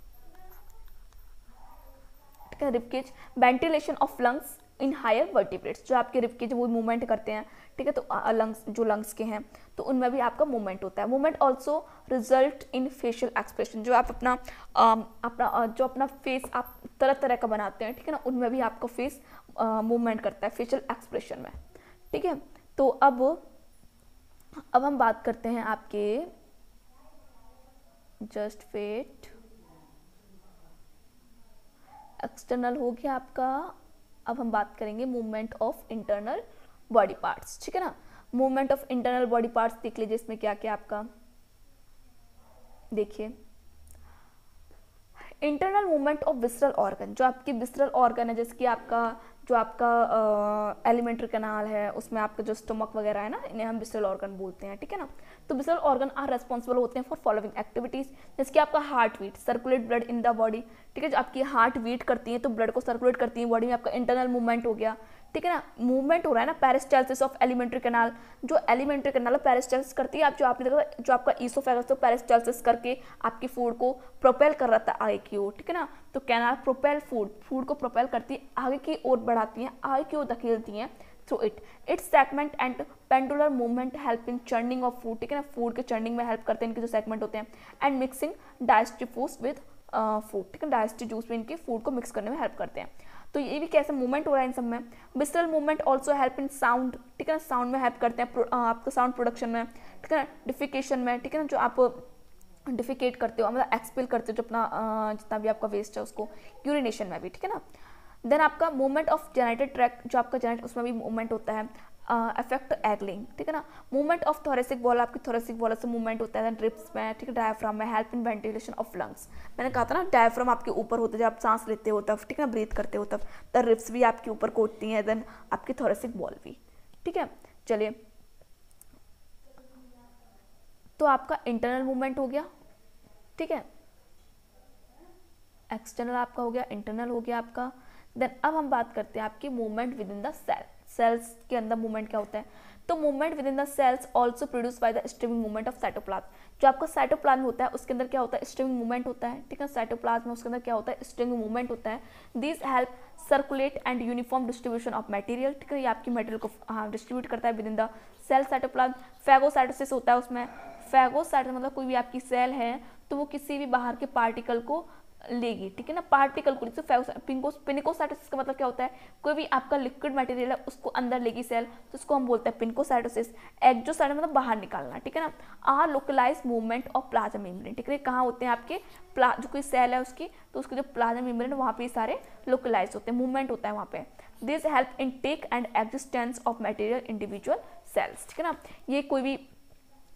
S1: है rib cage ventilation of lungs in higher vertebrates जो आपके रिप के जो वो मूवमेंट करते हैं, ठीक है? तो लंग्स जो लंग्स के हैं तो उनमें भी आपका मूवमेंट होता है। Movement also result in facial expression जो आप अपना अपना जो अपना फेस आप तरह तरह का बनाते हैं, ठीक है ना? उनमें भी आपका फेस मूवमेंट करता है फेशियल एक्सप्रेशन में, ठीक है? तो अब अब हम बात करते हैं आपके जस्ट फेट एक्सटर्नल हो गया आपका। अब हम बात करेंगे movement of internal body parts ठीक है ना? Movement of internal body parts देख लीजिए इसमें क्या क्या आपका। देखिए। Internal movement of visceral organ जो आपकी विस्ट्रल ऑर्गन है, जैसे कि आपका, जो आपका एलिमेंट्री कैनाल है, उसमें आपका जो स्टमक वगैरह है ना, इन्हें हम विस्ट्रल ऑर्गन बोलते हैं, ठीक है ना? तो विस्ट्रल ऑर्गन आर रेस्पॉन्सिबल होते हैं फॉर फॉलोइंग एक्टिविटीज़ जैसे कि आपका heart beat circulate blood in the body ठीक है जो आपकी हार्ट बीट करती है तो ब्लड को सर्कुलेट करती है बॉडी में आपका इंटरनल मूवमेंट हो गया, ठीक है ना मूवमेंट हो रहा है ना पेरिस्टाइसिस ऑफ़ एलिमेंट्री कैनाल जो एलिमेंट्री कैनाल पेरिस्टाइसिस करती है, आप जो आपने देखा, जो आपका ईसोफेगस तो पेरिस्टाइसिस करके आपकी फ़ूड को प्रोपेल कर रहा था आगे की ओर, ठीक है ना तो कैनाल प्रोपेल फ़ूड फ़ूड को प्रोपेल करती है, आगे की ओर बढ़ाती हैं, आगे की ओर धकेलती हैं through it its segment and pendular movement help in churning of food ठीक है ना? फ़ूड के चर्निंग में हेल्प करते हैं इनके जो सेगमेंट होते हैं. And mixing digestive foods with food ठीक है? डाइजेस्टिव जूस में इनके फ़ूड को मिक्स करने में हेल्प करते हैं. तो ये भी कैसे मूवमेंट हो रहा है इन सब में? Visceral movement also help in sound ठीक है ना? साउंड में हेल्प करते हैं आपका साउंड प्रोडक्शन में, ठीक है ना? डिफिकेशन में, ठीक है ना? जो आप डिफिकेट करते हो मतलब एक्सपेल करते हो जो अपना जितना भी आपका वेस्ट है उसको यूरिनेशन में भी, ठीक है ना? देन आपका मूवमेंट ऑफ़ जनरेटेड ट्रैक जो आपका जनरेट उसमें भी मूवमेंट होता है अफेक्ट एगलिंग ठीक है ना? मूवमेंट ऑफ़ थोरेसिक वॉल आपकी थोरेसिक वॉल से मूवमेंट होता है ड्रिप्स में, ठीक है डायफ्राम में help in ventilation of lungs मैंने कहा था ना डायफ्राम आपके ऊपर होता है, जब आप सांस लेते हो तब, ठीक है ना ब्रीथ करते हो तब द रिप्स भी आपके ऊपर कोटती हैं देन आपकी थोरेसिक वॉल भी, ठीक है? चलिए। तो आपका इंटरनल मूवमेंट हो गया, ठीक है? एक्सटर्नल आपका हो गया इंटरनल हो गया आपका। देन अब हम बात करते हैं आपकी movement within the cell cells के अंदर मूवमेंट क्या होता है? तो movement within the cells also produce by the streaming movement of cytoplasm जो आपका साइटोप्लाज्म होता है, उसके अंदर क्या होता है? स्ट्रीमिंग मूवमेंट होता है, ठीक है? साइटोप्लाज्म में उसके अंदर क्या होता है? स्ट्रीमिंग मूवमेंट होता है. This help circulate and uniform distribution of material ठीक है? ये आपकी मटेरियल को हाँ डिस्ट्रीब्यूट करता है within the cell cytoplasm phagocytosis होता है उसमें. फैगोसाइट मतलब कोई भी आपकी सेल है तो वो किसी भी बाहर के पार्टिकल को लेगी, ठीक है ना? पार्टिकल को जैसे पिनिकोसाइटोसिस का मतलब क्या होता है? कोई भी आपका लिक्विड मटेरियल है, उसको अंदर लेगी सेल तो उसको हम बोलते हैं पिनिकोसाइटोसिस एक्जोसाइट मतलब बाहर निकालना, ठीक है ना? Are localise movement of plasma membrane ठीक है? कहाँ होते हैं आपके? प्ला जो कोई सेल है उसकी तो उसके जो प्लाज्मा मेम्ब्रेन वहाँ पे सारे लोकलाइज होते हैं मूवमेंट होता है वहाँ पे. This help in take and existence of material individual cells ठीक है ना? ये कोई भी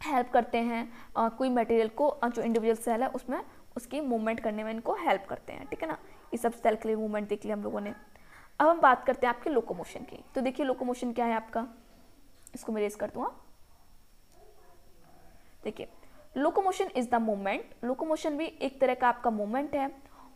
S1: हेल्प करते हैं कोई मटेरियल को जो इंडिविजुअल सेल है, उसमें उसकी मूवमेंट करने में इनको हेल्प करते हैं, ठीक है ना? ये सब सेल के लिए मूवमेंट देख लिया हम लोगों ने। अब हम बात करते हैं आपके लोकोमोशन की। तो देखिए लोकोमोशन क्या है आपका? इसको मैं रेस कर दूँ देखिए locomotion is the movement locomotion भी एक तरह का आपका मूवमेंट है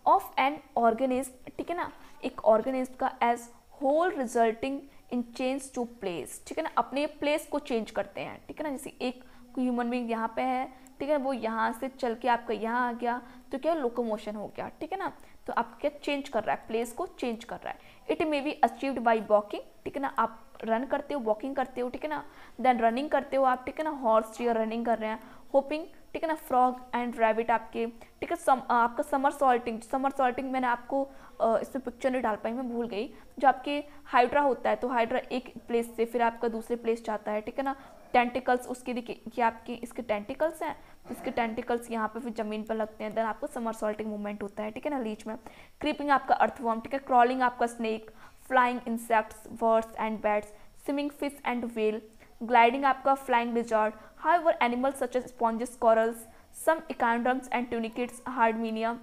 S1: ऑफ़ एन ऑर्गेनिज्म ठीक है ना? एक ऑर्गेनिज्म का as whole resulting in change to place ठीक है ना? अपने प्लेस को चेंज करते हैं, ठीक है ना? जैसे एक ह्यूमन बींग यहाँ पे है ठीक है वो यहाँ से चल के आपका यहाँ आ गया तो क्या लोकोमोशन हो गया ठीक है ना? तो आप क्या चेंज कर रहा है प्लेस को चेंज कर रहा है। It may be achieved by walking ठीक है ना? आप रन करते हो वॉकिंग करते हो ठीक है ना? देन रनिंग करते हो आप ठीक है ना? हॉर्स या रनिंग कर रहे हैं। होपिंग ठीक है ना? फ्रॉग एंड रैबिट आपके ठीक है? सम, आपका समर सॉल्टिंग समर सॉल्टिंग मैंने आपको इसमें पिक्चर नहीं डाल पाई मैं भूल गई। जो आपके हाइड्रा होता है तो हाइड्रा एक प्लेस से फिर आपका दूसरे प्लेस जाता है ठीक है ना? टेंटिकल्स उसके देखिए, ये आपके, इसके टेंटिकल्स हैं, इसके टेंटिकल्स यहाँ पे फिर ज़मीन पर लगते हैं देन आपको समर सॉल्टिंग मूवमेंट होता है, ठीक है ना लीच में। क्रीपिंग आपका अर्थवॉर्म ठीक है क्रॉलिंग आपका snake flying insects birds and bats swimming fish and well gliding आपका flying lizard, however animals such as sponges, corals, some echinoderms and tunicates, hardmenia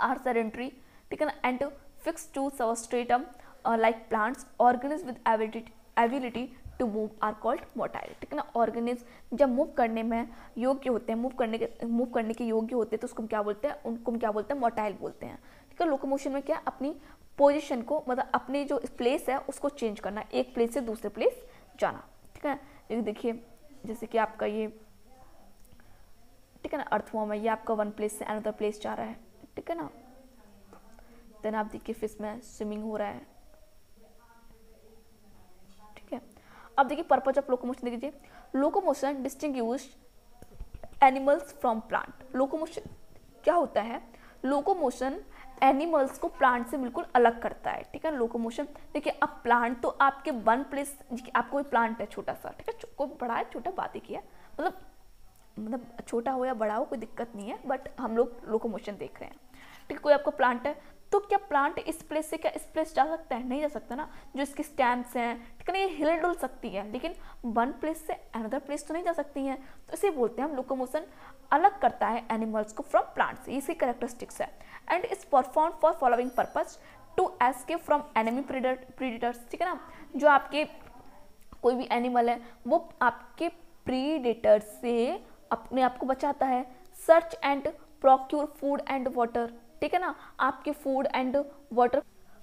S1: are sedentary ठीक है ना and fix to substratum like plants organism with ability to move are called motile ठीक है ना? Organism जब move करने में योग्य होते हैं मूव करने के मूव करने के योग्य होते हैं तो उसको हम क्या बोलते हैं? उनको हम क्या बोलते हैं? मोटाइल बोलते हैं। ठीक है? लोकोमोशन में क्या अपनी पोजिशन को मतलब अपनी जो प्लेस है, उसको चेंज करना, एक प्लेस से दूसरे प्लेस जाना। ठीक है? ये देखिए, जैसे कि आपका ये, ठीक है ना? अर्थवॉर्म है, ये आपका वन प्लेस से अनदर प्लेस जा रहा है। ठीक है ना? देन आप देखिए फ़िश में स्विमिंग हो रहा है ठीक है अब देखिए पर्पज ऑफ़ लोकोमोशन देखिए locomotion distinguish animals from plant locomotion क्या होता है? लोकोमोशन एनिमल्स को प्लांट से बिल्कुल अलग करता है, ठीक है? लोकोमोशन देखिए, अब प्लांट तो आपके वन प्लेस आपको प्लांट है छोटा सा, ठीक है? कोई बड़ा है, छोटा, बात ही किया मतलब मतलब छोटा हो या बड़ा हो, कोई दिक्कत नहीं है बट हम लोग लोकोमोशन देख रहे हैं। ठीक है, कोई आपका प्लांट है तो क्या प्लांट इस प्लेस से क्या इस प्लेस जा सकता है? नहीं जा सकता ना। जो इसकी स्टैम्प्स हैं, ठीक है ना, ये हिल डुल सकती है, लेकिन वन प्लेस से अनदर प्लेस तो नहीं जा सकती हैं। तो इसे बोलते हैं हम लोकोमोशन अलग करता है एनिमल्स को फ्रॉम प्लांट्स ये इसी करेक्टरिस्टिक्स है। And is perform for following purpose to escape from enemy predators ठीक है ना। जो आपके कोई भी एनिमल है, वो आपके प्रीडेटर से अपने आप को बचाता है। Search and procure food and water ठीक है ना? आपके food and water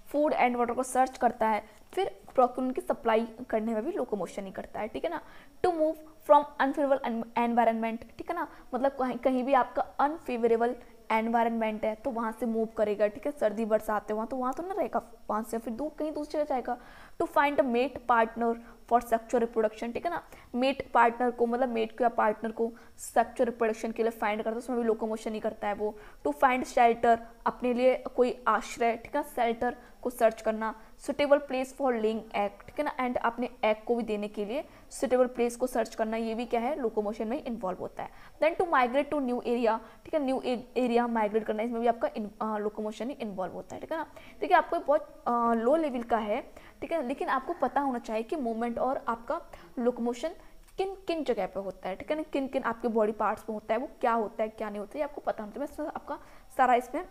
S1: food and water को सर्च करता है, फिर प्रोक्यून की सप्लाई करने में भी लोकोमोशन ही करता है, ठीक है ना? To move from unfavourable environment ठीक है ना? मतलब कहीं कहीं भी आपका अनफेवरेबल एनवायरनमेंट है तो वहाँ से मूव करेगा, ठीक है? सर्दी बरसात है, वहाँ तो वहाँ तो ना रहेगा, वहाँ से फिर दूर, कहीं दूसरी जगह जाएगा। To find a mate partner for sexual reproduction ठीक है ना? मेट पार्टनर को मतलब मेट को या पार्टनर को सेक्चुअल रिप्रोडक्शन के लिए फाइंड करता है, उसमें भी लोकोमोशन ही करता है वो। टू फाइंड शेल्टर अपने लिए कोई आश्रय, ठीक है? शेल्टर को सर्च करना suitable place for laying eggs ठीक है ना? एंड अपने एक्ट को भी देने के लिए सुटेबल प्लेस को सर्च करना, ये भी क्या है? लोकोमोशन में इन्वॉल्व होता है। Then to migrate to new area ठीक है? न्यू एरिया माइग्रेट करना, इसमें भी आपका लोकोमोशन ही इन्वॉल्व होता है, ठीक है ना? देखिए, आपको बहुत लो लेवल का है, ठीक है? लेकिन आपको पता होना चाहिए कि मूवमेंट और आपका लोकोमोशन किन किन जगह पे होता है, ठीक है ना? किन किन आपके बॉडी पार्ट्स में होता है, वो क्या होता है, क्या नहीं होता है आपको पता होना चाहिए। मैं आपका सारा इसमें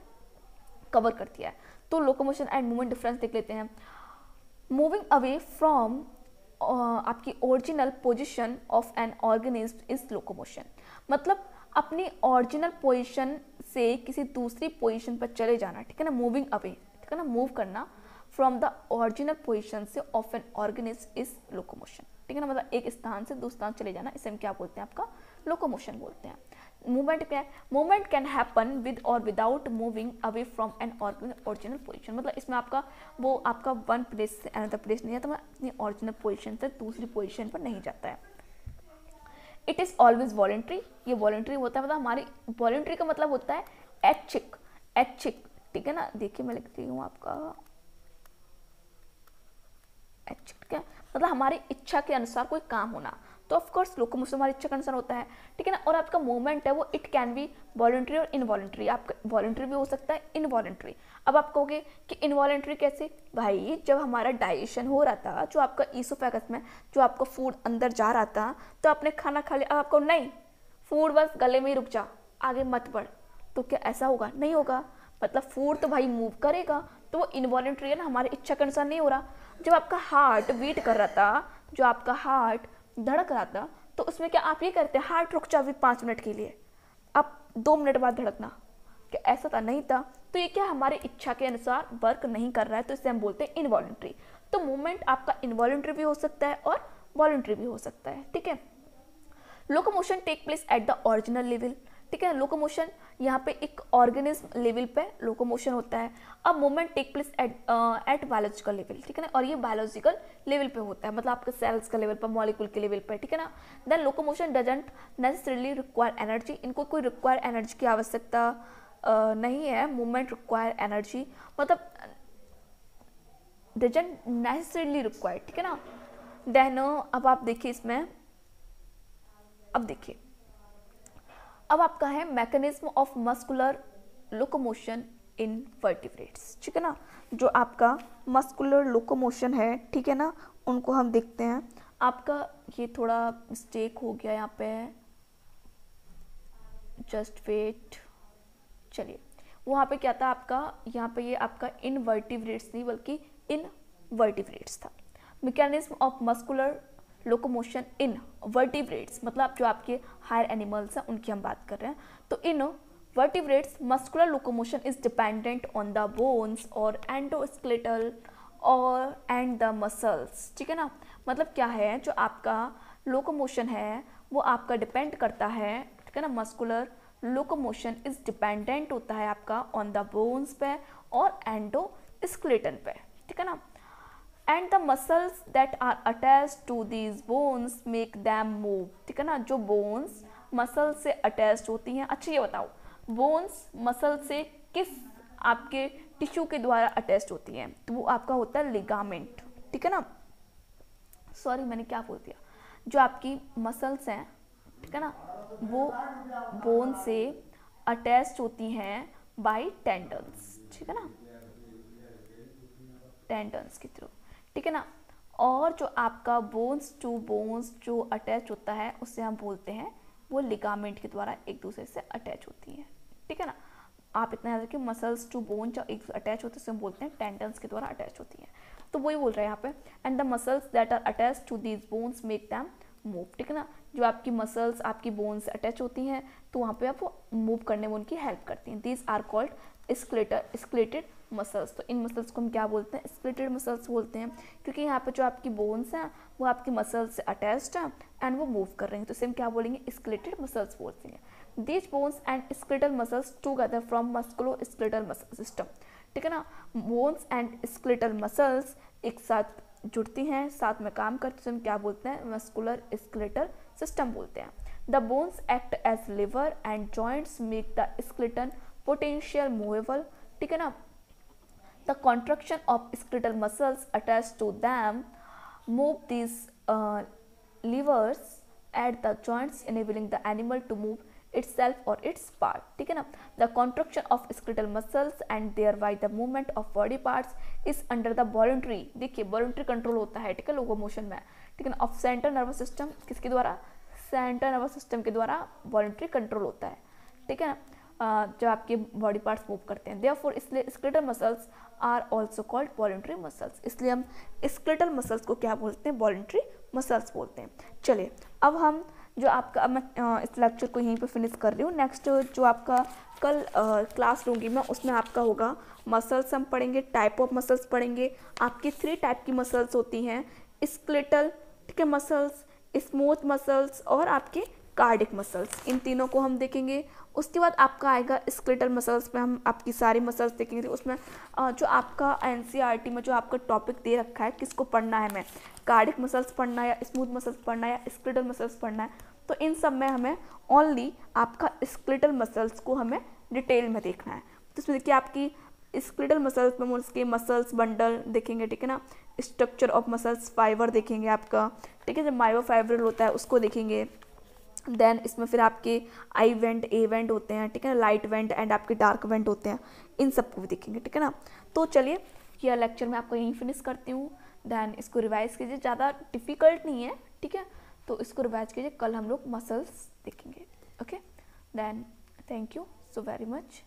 S1: कवर कर दिया है। तो लोकोमोशन एंड मूवमेंट डिफरेंस देख लेते हैं। मूविंग अवे फ्रॉम आपकी original position of an organism is locomotion मतलब अपनी ओरिजिनल पोजिशन से किसी दूसरी पोजिशन पर चले जाना, ठीक है ना? मूविंग अवे ठीक है ना? मूव करना फ्रॉम द ओरिजिनल पोजिशन से of an organism is locomotion ठीक है ना? मतलब एक स्थान से दूसरे स्थान चले जाना, इसे हम क्या बोलते हैं? आपका लोकोमोशन बोलते हैं। मूवमेंट क्या है मूवमेंट कैन हैपन विद और without moving away from an original position मतलब इसमें आपका, वो आपका वन प्लेस से अनदर प्लेस नहीं जाता मतलब अपनी ओरिजिनल पोजिशन से दूसरी पोजिशन पर नहीं जाता है। इट इज़ ऑलवेज वॉलेंट्री ये वॉलेंट्री होता है मतलब हमारी वॉलेंट्री का मतलब होता है एचिक एचिक ठीक है ना? देखिए मैं लिखती हूँ आपका। एचिक क्या? मतलब हमारी इच्छा के अनुसार कोई काम होना। तो ऑफकोर्स लोकोमोशन हमारी इच्छा का अनुसार होता है। ठीक है ना? और आपका मूवमेंट है, वो इट कैन बी वॉलेंट्री और इनवॉलेंट्री आपका वॉलेंट्री भी हो सकता है इनवॉलेंट्री अब आप कहोगे कि इनवॉलेंट्री कैसे? भाई, जब हमारा डाइजेशन हो रहा था, जो आपका ईसोफेगस में, जो आपका फ़ूड अंदर जा रहा था तो आपने खाना खा लिया। अब आपको नहीं फ़ूड बस गले में ही रुक जा, आगे मत बढ़। तो क्या ऐसा होगा? नहीं होगा। मतलब फ़ूड तो भाई मूव करेगा तो वो इनवॉलेंट्री है ना, हमारी इच्छा के अनुसार नहीं हो रहा। जब आपका हार्ट बीट कर रहा था, जो आपका हार्ट धड़क रहा था तो उसमें क्या आप ये करते हैं हार्ट रुक जाओ पाँच मिनट के लिए। अब दो मिनट बाद धड़कना। कि ऐसा था, नहीं था। तो ये क्या हमारे इच्छा के अनुसार वर्क नहीं कर रहा है तो इसे हम बोलते हैं इनवॉलेंट्री तो मूवमेंट आपका इनवॉलेंट्री भी हो सकता है और वॉलेंट्री भी हो सकता है, ठीक है? Locomotion take place at the original level ठीक है लोकोमोशन यहाँ पे एक ऑर्गेनिज्म लेवल पे लोकोमोशन होता है। अब movement take place at at biological level ठीक है ना? और ये बायोलॉजिकल लेवल पे होता है मतलब आपके सेल्स का लेवल पर मॉलिक्यूल के लेवल पे ठीक है ना? Then locomotion doesn't necessarily require energy इनको कोई रिक्वायर एनर्जी की आवश्यकता uh, नहीं है। मूवमेंट रिक्वायर एनर्जी मतलब डजेंट नेसेसरीली रिक्वायर्ड ठीक है ना? देन अब आप देखिए इसमें अब देखिए। अब आपका है mechanism of muscular locomotion in vertebrates ठीक है ना? जो आपका मस्कुलर लोकोमोशन है, ठीक है ना? उनको हम देखते हैं। आपका ये थोड़ा मिस्टेक हो गया यहाँ पे। जस्ट वेट चलिए, वहाँ पे क्या था आपका? यहाँ पे ये आपका इनवर्टिब्रेट्स नहीं, बल्कि इनवर्टिब्रेट्स था। Mechanism of muscular locomotion in vertebrates मतलब जो आपके हायर एनिमल्स हैं, उनकी हम बात कर रहे हैं। तो in vertebrates muscular locomotion is dependent on the bones और एंडोस्केलेटल और एंड द मसल्स ठीक है ना? मतलब क्या है, जो आपका लोकोमोशन है, वो आपका डिपेंड करता है, ठीक है ना? मस्कुलर लोकोमोशन इज़ डिपेंडेंट होता है आपका ऑन द बोन्स पे और एंडो स्क्लेटन पे, ठीक है ना? And the muscles that are attach to these bones make them move ठीक है ना? जो बोन्स मसल से अटैच होती हैं अच्छा ये बताओ बोन्स मसल से किस आपके टिश्यू के द्वारा अटैच होती हैं? तो वो आपका होता है लिगामेंट ठीक है ना? सॉरी मैंने क्या बोल दिया? जो आपकी मसल्स हैं, ठीक है ना? वो बोन से अटैच होती हैं बाई टेंडन्स ठीक है ना? टेंडन्स के थ्रू ठीक है ना? और जो आपका बोन्स टू बोन्स जो अटैच होता है उससे हम बोलते हैं, वो लिगामेंट के द्वारा एक दूसरे से अटैच होती हैं। ठीक है ना? आप इतना याद रखिए मसल्स टू बोन जो एक अटैच होते हैं हम बोलते हैं टेंडन्स के द्वारा अटैच होती हैं। तो वही बोल रहे हैं यहाँ पे। And the muscles that are attach to these bones make them move ठीक है ना? जो आपकी मसल्स आपकी बोन्स अटैच होती हैं तो वहाँ पे आप वो मूव करने में उनकी हेल्प करती हैं। These are called skeletal skeletal muscles तो इन मसल्स को हम क्या बोलते हैं? स्क्लेटेड मसल्स बोलते हैं, क्योंकि यहाँ पे जो आपकी बोन्स हैं, वो आपकी मसल्स से अटैच्ड हैं एंड वो मूव कर रहे हैं। तो इसे हम क्या बोलेंगे? स्क्लेटेड मसल्स बोलते हैं। These bones and and muscles together together from musculoskeletal muscle system ठीक है ना? बोन्स एंड स्केलेटल मसल्स एक साथ जुड़ती हैं, साथ में काम करते हैं क्या बोलते हैं? मस्कुलर स्केलेटल सिस्टम बोलते हैं। The bones act as lever and joints make the skeleton potential movable ठीक है ना? The contraction of skeletal muscles attach to them move this levers at the joints enabling the animal to move itself और its part ठीक है ना? The contraction of skeletal muscles and thereby the movement of body part is under the voluntary देखिए voluntary control होता है, ठीक है लोगो motion में। ठीक है ना? ऑफ़ सेंट्रल नर्वस सिस्टम किसके द्वारा? सेंट्रल नर्वस सिस्टम के द्वारा वॉलंट्री कंट्रोल होता है। ठीक है ना? जब आपके बॉडी पार्ट्स मूव करते हैं। देयर फोर इसलिए skeletal muscles are also called voluntary muscles इसलिए हम स्केलेटल मसल्स को क्या बोलते हैं? वॉल्ट्री मसल्स बोलते हैं। चलिए, अब हम जो आपका, अब मैं इस लेक्चर को यहीं पे फिनिश कर रही हूँ। नेक्स्ट जो आपका कल क्लास लूँगी मैं, उसमें आपका होगा मसल्स हम पढ़ेंगे टाइप ऑफ़ मसल्स पढ़ेंगे। आपकी थ्री टाइप की मसल्स होती हैं। स्क्लेटल ठीक है मसल्स स्मूथ मसल्स और आपके कार्डिक मसल्स इन तीनों को हम देखेंगे। उसके बाद आपका आएगा स्क्लेटल मसल्स में, हम आपकी सारी मसल्स देखेंगे। उसमें जो आपका एन में जो आपका टॉपिक दे रखा है, किसको पढ़ना है हमें? कार्डिक मसल्स पढ़ना है या स्मूथ मसल्स पढ़ना या स्क्लेटल मसल्स पढ़ना है? तो इन सब में हमें ओनली आपका स्क्लेटल मसल्स को हमें डिटेल में देखना है। तो इसमें देखिए आपकी स्क्लेटल मसल्स में उसके मसल्स बंडल देखेंगे, ठीक है ना? स्ट्रक्चर ऑफ़ मसल्स फाइबर देखेंगे आपका। ठीक है, जब माइव फाइबर होता है, उसको देखेंगे। देन इसमें फिर आपके आई वेंट ए वेंट होते हैं, ठीक है ना? लाइट वेंट एंड आपके डार्क वेंट होते हैं। इन सबको भी देखेंगे, ठीक है ना? तो चलिए, यह लेक्चर मैं आपको यहीं फिनिश करती हूँ। देन इसको रिवाइज कीजिए, ज़्यादा डिफ़िकल्ट नहीं है, ठीक है? तो इसको रिवाइज कीजिए, कल हम लोग मसल्स देखेंगे okay then thank you so very much